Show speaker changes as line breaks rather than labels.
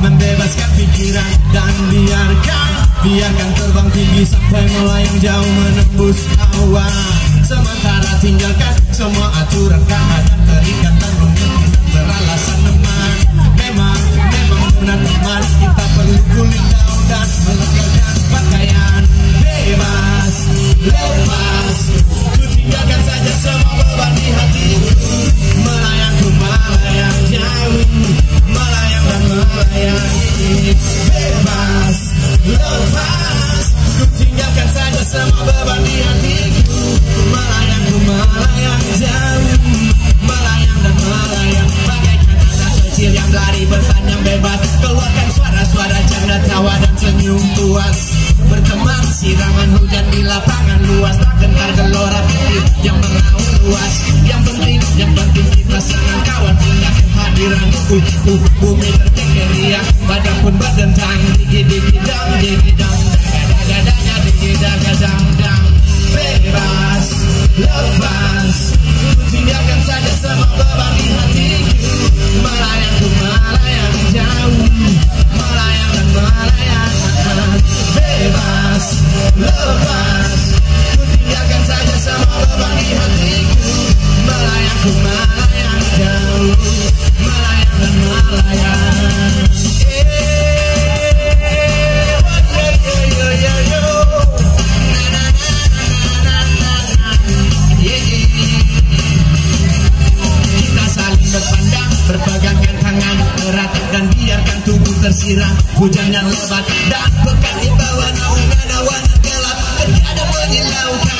Membebaskan pikiran dan biarkan Biarkan terbang tinggi sampai melayang jauh menembus awan Sementara tinggalkan semua aturan keadaan terikat tanpa lari bertanyang bebas Keluarkan suara-suara canda tawa dan senyum puas. Berteman siraman hujan di lapangan luas Tak gentar gelora putih yang mengaum luas. Yang penting, yang penting kita senang kawan punya kehadiran. Uh, Bumi terkekeh riang, badan pun berdentang Digi digi dang, digi dang, daga-daganya digi daga dang Bebas, lepas tinggalkan saja semua beban di hatiku. Melayang ku tangan erat Dan biarkan tubuh tersiram Hujan yang lebat Dan pekan di bawah naungan awan gelap. Terkadang menyilaukan